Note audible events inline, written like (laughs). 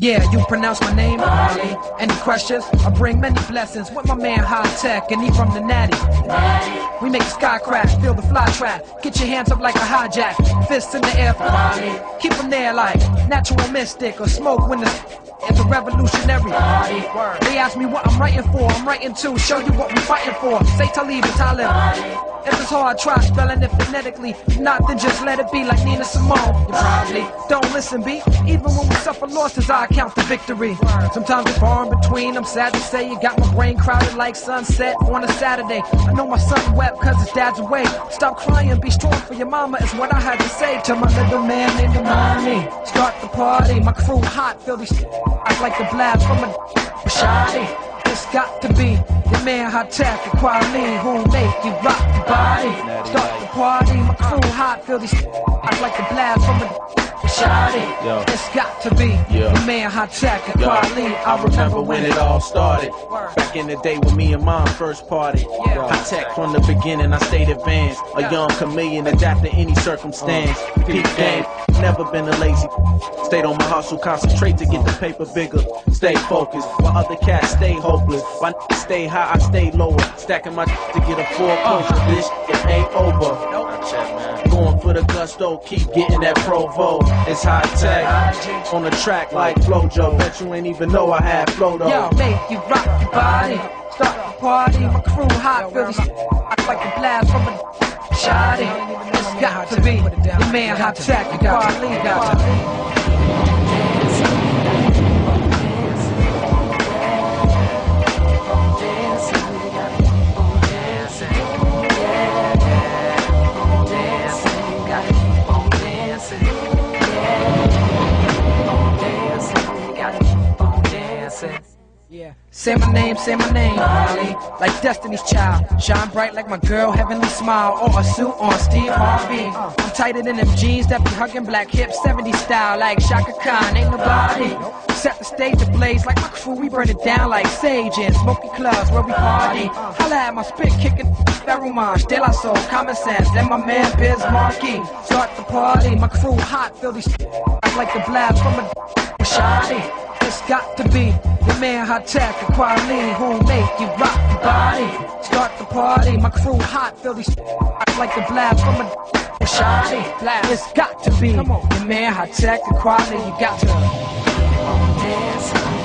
Yeah, you pronounce my name, Ali. Any questions? I bring many blessings with my man Hi-Tek, and he from the Natty. We make the sky crash, feel the fly trap. Get your hands up like a hijack, fists in the air for Ali. Keep them there like natural mystic or smoke when the it's a revolutionary. They ask me what I'm writing for. I'm writing to show you what we're fighting for. Say Talib and Talib. If it's hard, try spelling it phonetically. If not, then just let it be like Nina Simone. You probably don't listen, B. Even when we suffer losses, I count the victory. Sometimes it's far in between. I'm sad to say you got my brain crowded like sunset on a Saturday. I know my son wept cause his dad's away. Stop crying, be strong for your mama is what I had to say to my little man named Amani. Start the party, my crew hot, feel these act like the blast from a shawty. It's got to be your man Hi-Tek and Kweli who make you rock the body. Start the party, my crew hot, feel these act like the blast from a shawty. Yo. It's got to be Yeah. your man Hi-Tek and Yo, Kweli. I remember when it all started. Back in the day when me and mom first party. Yeah. Hi-Tek from the beginning, I stayed advanced. A young chameleon, adapt to any circumstance. Uh, Peak game, never been a lazy. Stayed on my hustle, concentrate to get the paper bigger. Stay focused, while other cats stay hopeless. While n- stay high, I stay lower. Stacking my to get a four full closure. Uh-huh. This it ain't over. Going for the gusto, keep getting that provo. It's high tech on the track like Flojo. Bet you ain't even know I had flow though. Yo, make you rock your body. Start the party, my crew hot, feel these like a blast from a shawty. It's got to be your man hot tech Kweli. Got to be. Yeah. Say my name, say my name, Molly. Like Destiny's Child. Shine bright like my girl, heavenly smile. Or a suit on Steve Harvey. I'm tighter than them jeans that be hugging black hips, 70 style. Like Chaka Khan, ain't nobody. Set the stage ablaze like my crew, we burn it down like sage in smoky clubs where we party. Holla at my spit kicking, Ferromage, De La Soul, Common Sense, and my man Biz Markie. Start the party, my crew hot, feel these (laughs) like the blast from a (laughs) shoddy. It's got to be your man Hi-Tek and Kweli who make you rock the body. Start the party, my crew hot, feel these (laughs) like the blast from a (laughs) shoddy. It's got to be your man Hi-Tek and Kweli. You got to.